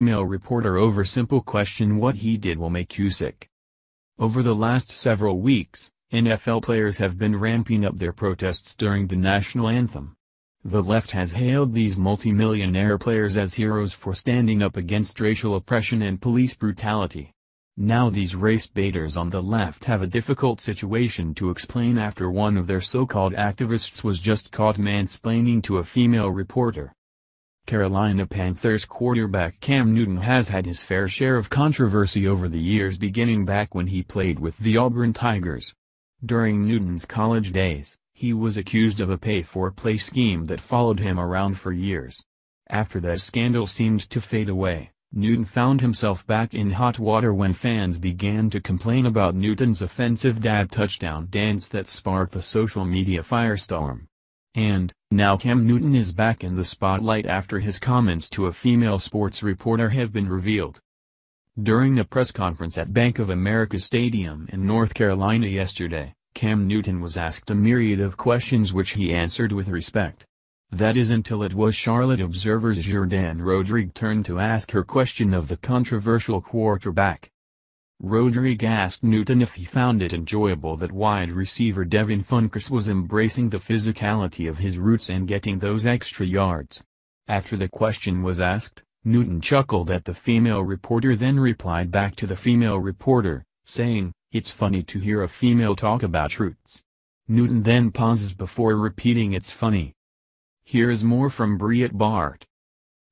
female reporter over simple question what he did will make you sick. Over the last several weeks, NFL players have been ramping up their protests during the national anthem. The left has hailed these multimillionaire players as heroes for standing up against racial oppression and police brutality. Now these race baiters on the left have a difficult situation to explain after one of their so-called activists was just caught mansplaining to a female reporter. Carolina Panthers quarterback Cam Newton has had his fair share of controversy over the years beginning back when he played with the Auburn Tigers. During Newton's college days, he was accused of a pay-for-play scheme that followed him around for years. After that scandal seemed to fade away, Newton found himself back in hot water when fans began to complain about Newton's offensive dab touchdown dance that sparked a social media firestorm. And, now Cam Newton is back in the spotlight after his comments to a female sports reporter have been revealed. During a press conference at Bank of America Stadium in North Carolina yesterday, Cam Newton was asked a myriad of questions which he answered with respect. That is until it was Charlotte Observer's Jourdan Rodrigue turned to ask her question of the controversial quarterback. Rodrigue asked Newton if he found it enjoyable that wide receiver Devin Funchess was embracing the physicality of his routes and getting those extra yards. After the question was asked, Newton chuckled at the female reporter then replied back to the female reporter, saying, it's funny to hear a female talk about routes. Newton then pauses before repeating it's funny. Here is more from Breitbart. Bart.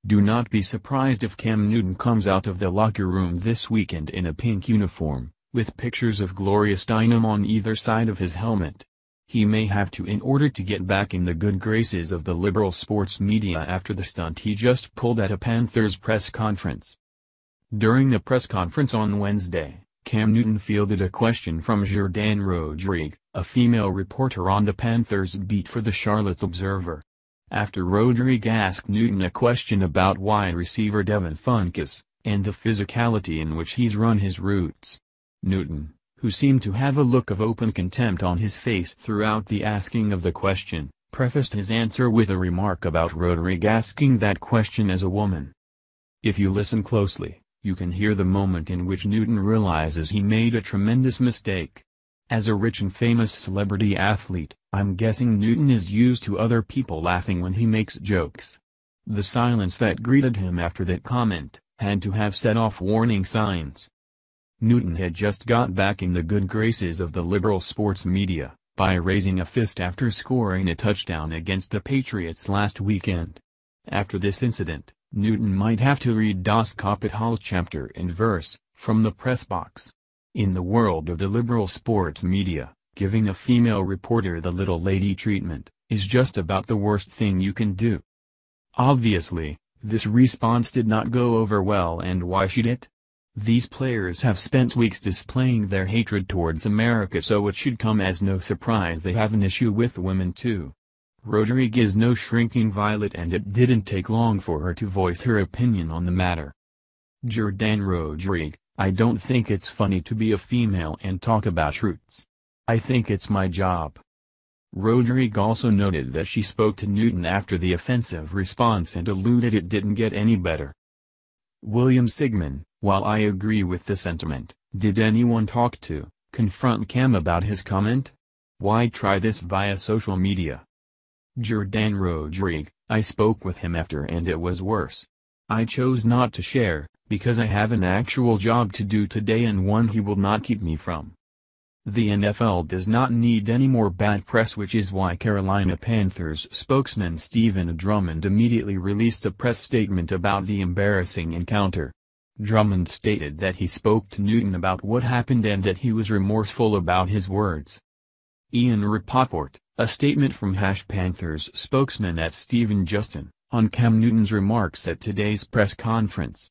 Do not be surprised if Cam Newton comes out of the locker room this weekend in a pink uniform, with pictures of Gloria Steinem on either side of his helmet. He may have to in order to get back in the good graces of the liberal sports media after the stunt he just pulled at a Panthers press conference. During the press conference on Wednesday, Cam Newton fielded a question from Jourdan Rodrigue, a female reporter on the Panthers beat for the Charlotte Observer. After Rodrigue asked Newton a question about wide receiver Devin Funchess, and the physicality in which he's run his routes. Newton, who seemed to have a look of open contempt on his face throughout the asking of the question, prefaced his answer with a remark about Rodrigue asking that question as a woman. If you listen closely, you can hear the moment in which Newton realizes he made a tremendous mistake. As a rich and famous celebrity athlete, I'm guessing Newton is used to other people laughing when he makes jokes. The silence that greeted him after that comment, had to have set off warning signs. Newton had just got back in the good graces of the liberal sports media, by raising a fist after scoring a touchdown against the Patriots last weekend. After this incident, Newton might have to read Das Kapital chapter and verse, from the press box. In the world of the liberal sports media, giving a female reporter the little lady treatment, is just about the worst thing you can do. Obviously, this response did not go over well and why should it? These players have spent weeks displaying their hatred towards America so it should come as no surprise they have an issue with women too. Rodrigue is no shrinking violet and it didn't take long for her to voice her opinion on the matter. Jourdan Rodrigue, I don't think it's funny to be a female and talk about routes. I think it's my job. Rodrigue also noted that she spoke to Newton after the offensive response and alluded it didn't get any better. William Sigmund, while I agree with the sentiment, did anyone talk to, confront Cam about his comment? Why try this via social media? Jourdan Rodrigue, I spoke with him after and it was worse. I chose not to share, because I have an actual job to do today and one he will not keep me from. The NFL does not need any more bad press which is why Carolina Panthers spokesman Stephen Drummond immediately released a press statement about the embarrassing encounter. Drummond stated that he spoke to Newton about what happened and that he was remorseful about his words. Ian Rapoport, a statement from Hash Panthers spokesman at Stephen Justin, on Cam Newton's remarks at today's press conference.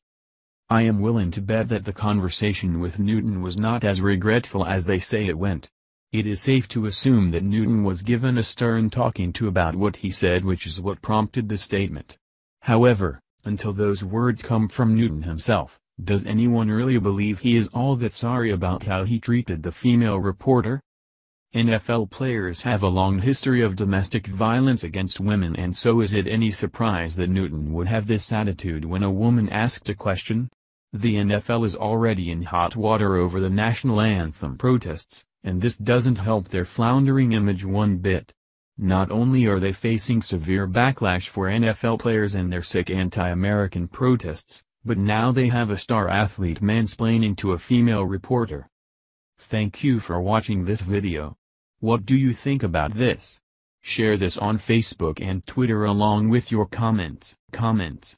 I am willing to bet that the conversation with Newton was not as regretful as they say it went. It is safe to assume that Newton was given a stern talking to about what he said which is what prompted the statement. However, until those words come from Newton himself, does anyone really believe he is all that sorry about how he treated the female reporter? NFL players have a long history of domestic violence against women and so is it any surprise that Newton would have this attitude when a woman asked a question? The NFL is already in hot water over the national anthem protests, and this doesn't help their floundering image one bit. Not only are they facing severe backlash for NFL players and their sick anti-American protests, but now they have a star athlete mansplaining to a female reporter. Thank you for watching this video. What do you think about this? Share this on Facebook and Twitter along with your comments. Comments.